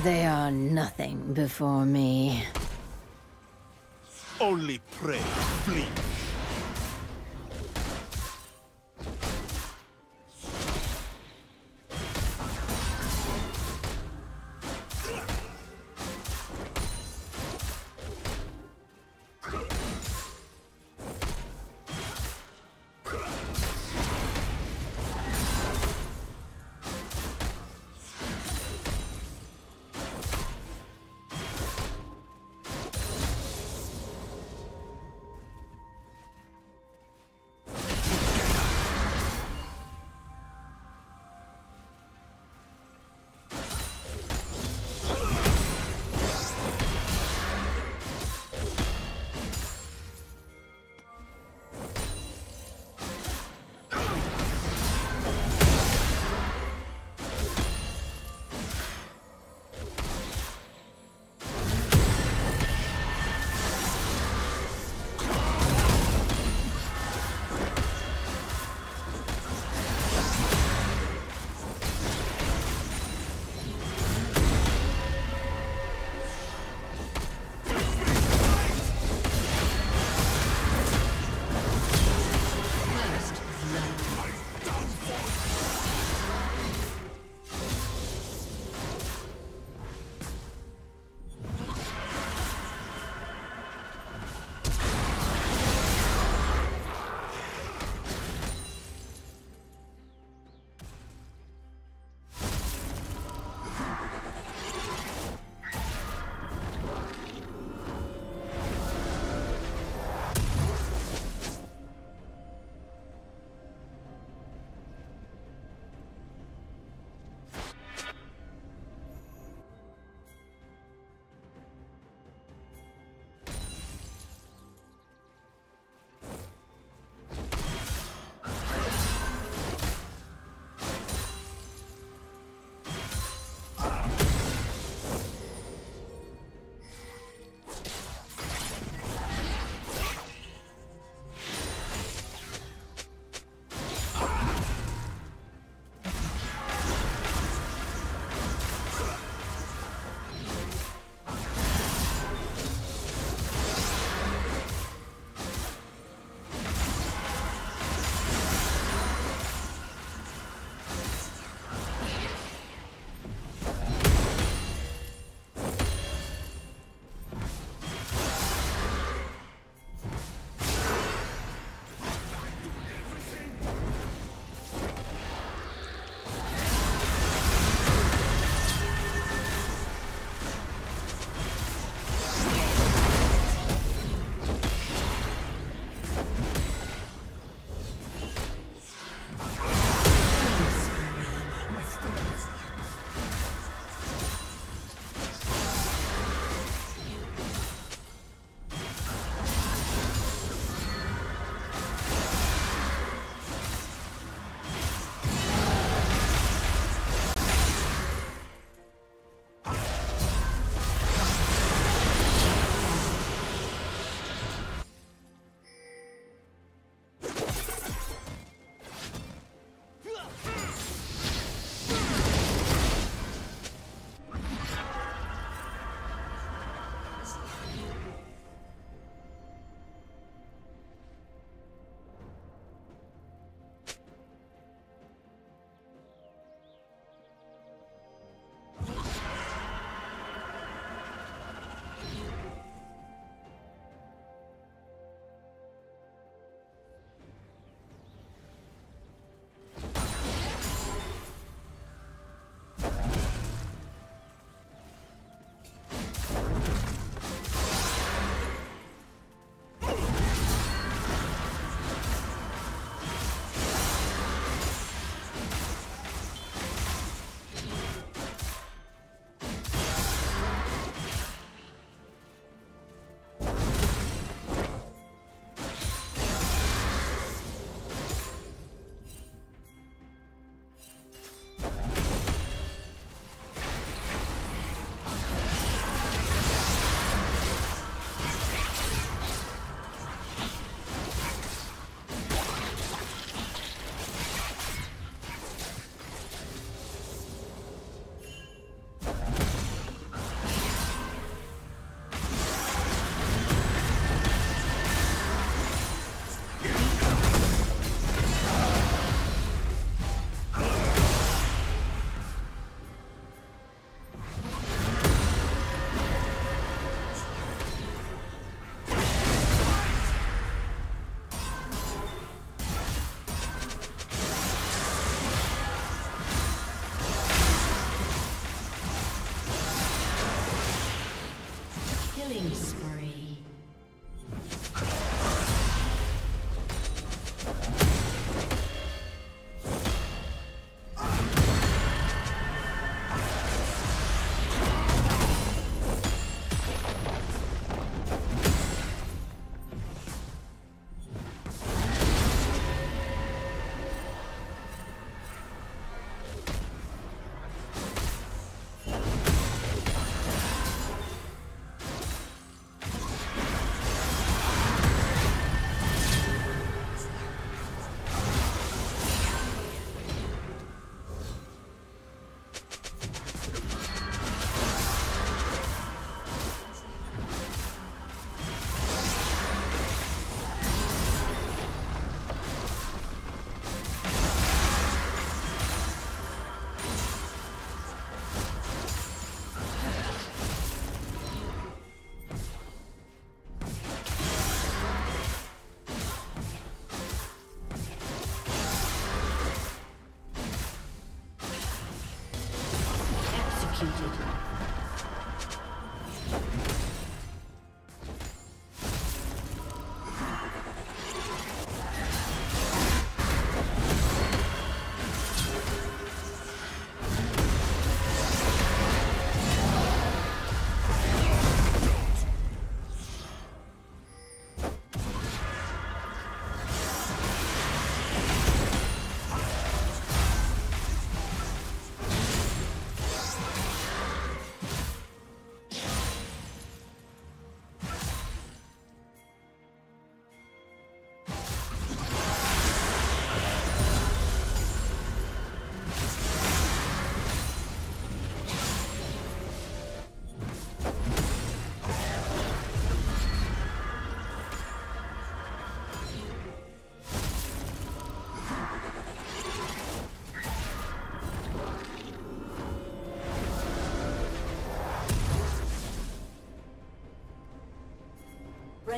They are nothing before me. Only prey, flee.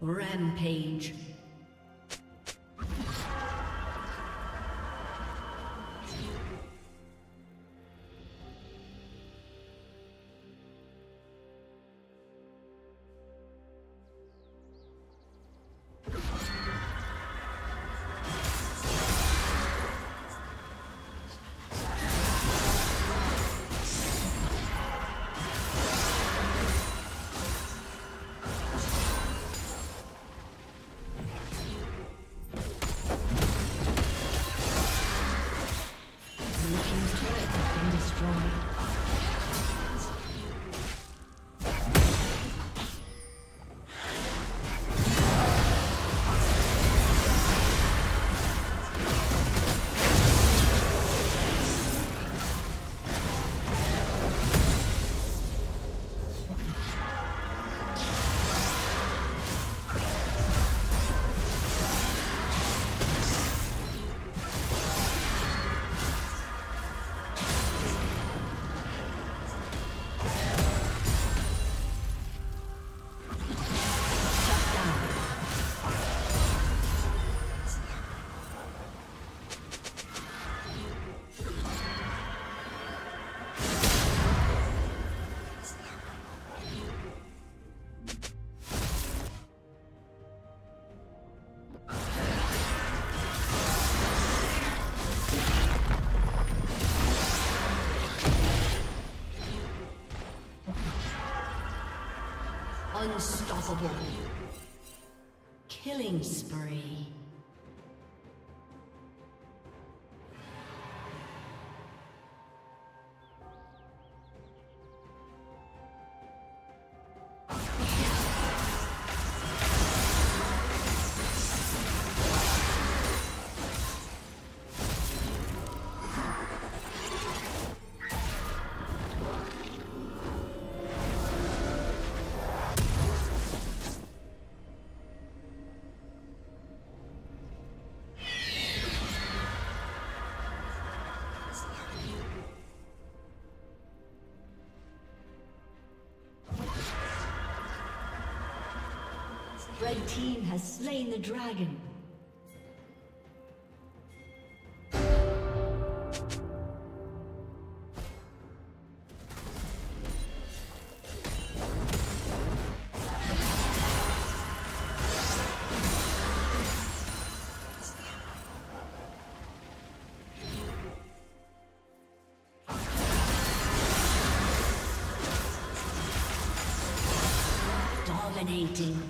Rampage. Killing spree. Team has slain the dragon. Dominating.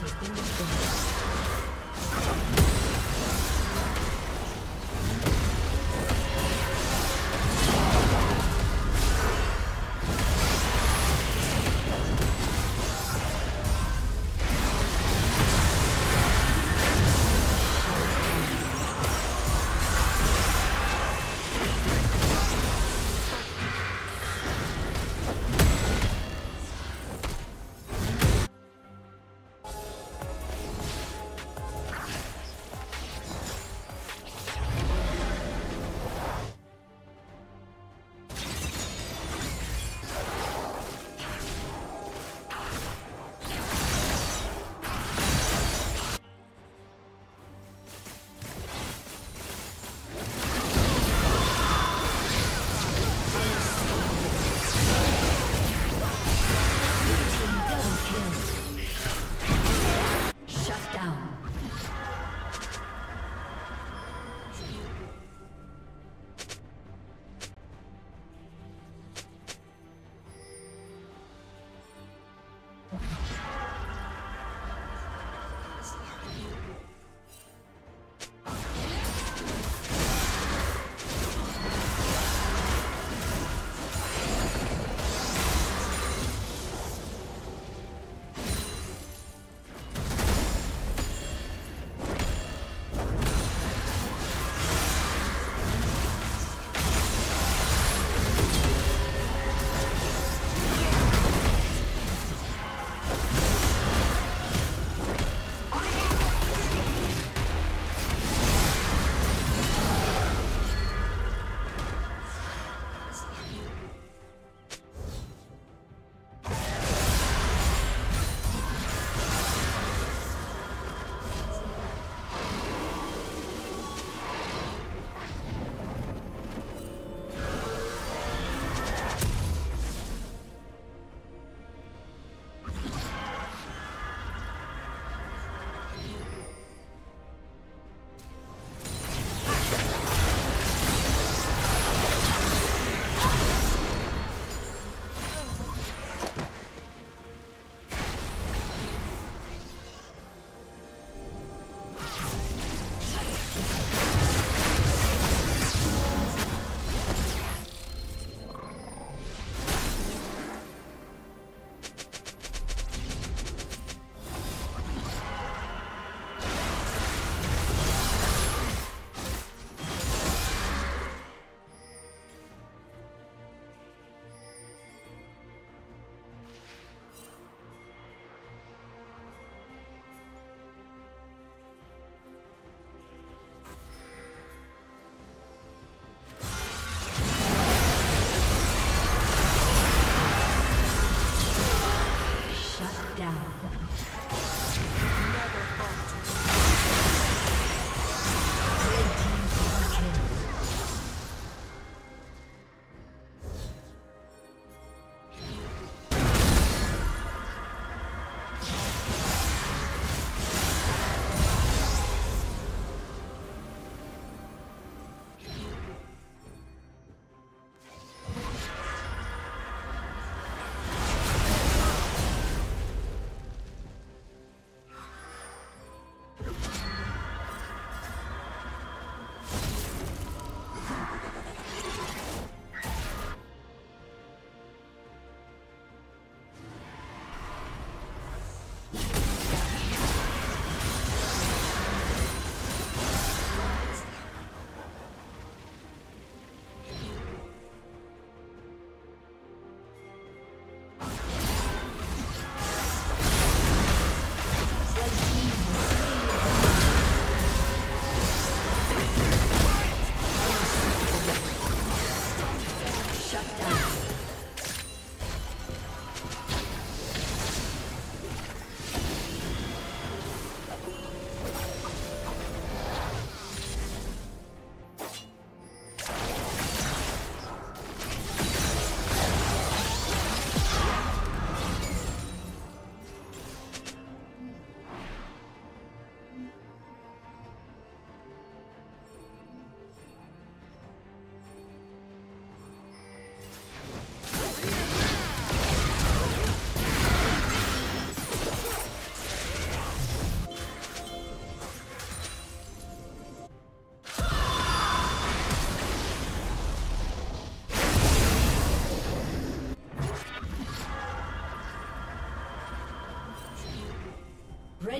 Has been destroyed.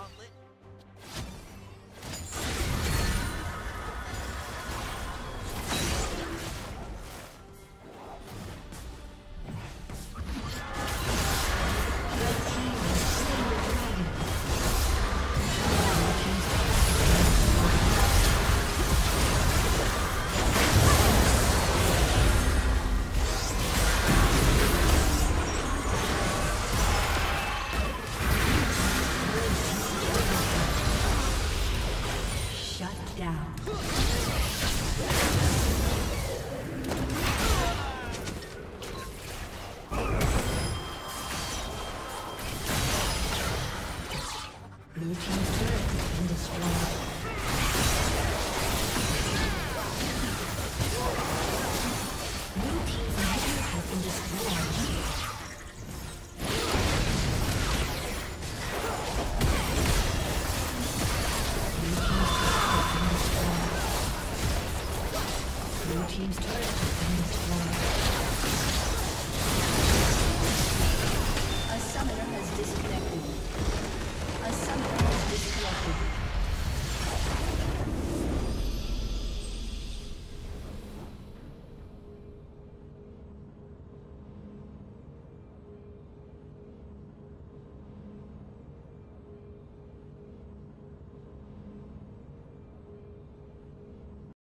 gauntlet.